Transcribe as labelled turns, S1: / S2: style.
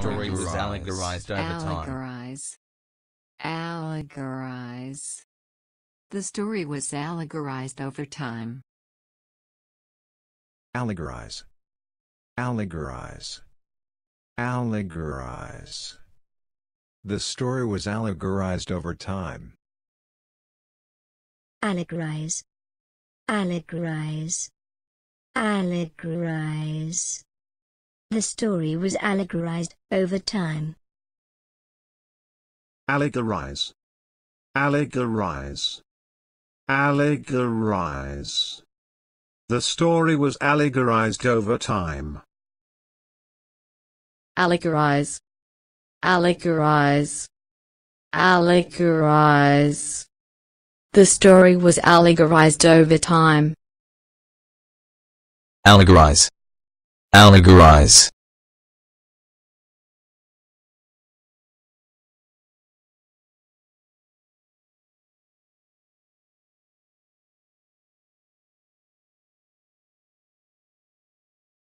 S1: story was allegorized over time.
S2: Allegorize. Allegorize. The story was allegorized over time.
S3: Allegorize. Allegorize. Allegorize. The story was allegorized over time.
S4: Allegorize. Allegorize. Allegorize. The story was allegorized over time.
S5: Allegorize. Allegorize. Allegorize. The story was allegorized over time.
S6: allegorize, allegorize, allegorize. The story was allegorized over time.
S1: Allegorize. Allegorize.